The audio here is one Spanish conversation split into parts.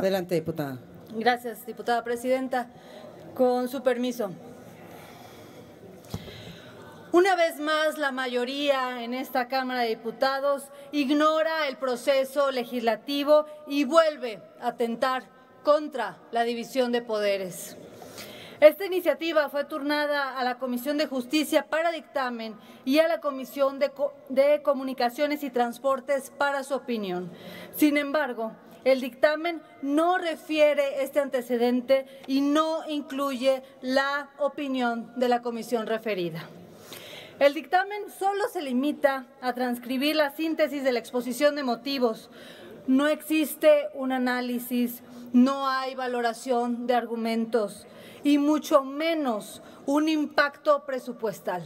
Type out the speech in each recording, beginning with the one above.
Adelante, diputada. Gracias, diputada presidenta. Con su permiso. Una vez más, la mayoría en esta Cámara de Diputados ignora el proceso legislativo y vuelve a atentar contra la división de poderes. Esta iniciativa fue turnada a la Comisión de Justicia para dictamen y a la Comisión de, Comunicaciones y Transportes para su opinión. Sin embargo, el dictamen no refiere este antecedente y no incluye la opinión de la comisión referida. El dictamen solo se limita a transcribir la síntesis de la exposición de motivos. No existe un análisis, no hay valoración de argumentos y mucho menos un impacto presupuestal.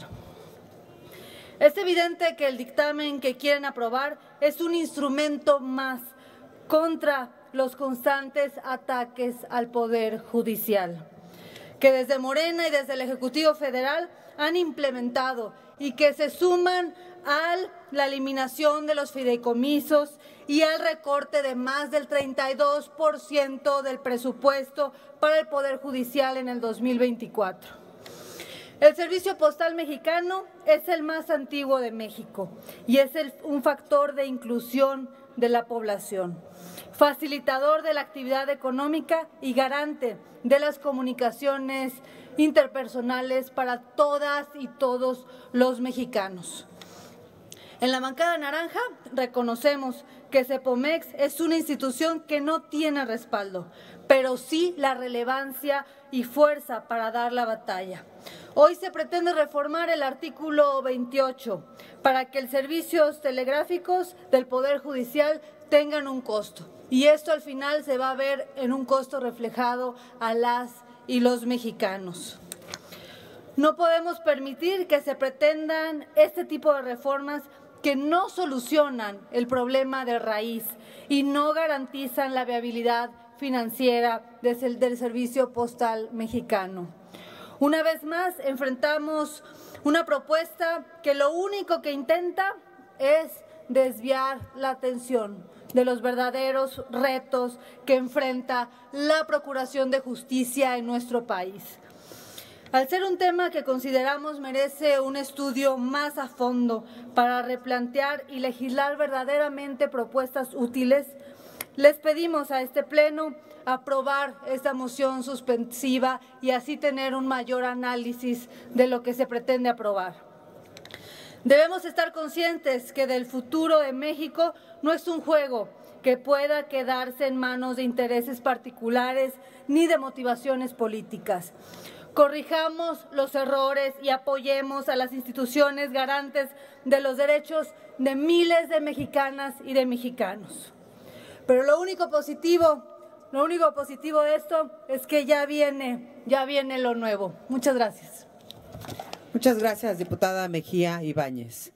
Es evidente que el dictamen que quieren aprobar es un instrumento más contra los constantes ataques al Poder Judicial, que desde Morena y desde el Ejecutivo Federal han implementado y que se suman a la eliminación de los fideicomisos y al recorte de más del 32% del presupuesto para el Poder Judicial en el 2024. El servicio postal mexicano es el más antiguo de México y es un factor de inclusión de la población, facilitador de la actividad económica y garante de las comunicaciones interpersonales para todas y todos los mexicanos. En la bancada naranja reconocemos que CEPOMEX es una institución que no tiene respaldo, pero sí la relevancia y fuerza para dar la batalla. Hoy se pretende reformar el artículo 28 para que los servicios telegráficos del Poder Judicial tengan un costo. Y esto al final se va a ver en un costo reflejado a las y los mexicanos. No podemos permitir que se pretendan este tipo de reformas que no solucionan el problema de raíz y no garantizan la viabilidad financiera del servicio postal mexicano. Una vez más, enfrentamos una propuesta que lo único que intenta es desviar la atención de los verdaderos retos que enfrenta la Procuración de Justicia en nuestro país. Al ser un tema que consideramos merece un estudio más a fondo para replantear y legislar verdaderamente propuestas útiles, les pedimos a este Pleno aprobar esta moción suspensiva y así tener un mayor análisis de lo que se pretende aprobar. Debemos estar conscientes que del futuro de México no es un juego que pueda quedarse en manos de intereses particulares ni de motivaciones políticas. Corrijamos los errores y apoyemos a las instituciones garantes de los derechos de miles de mexicanas y de mexicanos. Pero lo único positivo lo único positivo de esto es que ya viene, ya viene lo nuevo. Muchas gracias. Muchas gracias, diputada Mejía Ibáñez.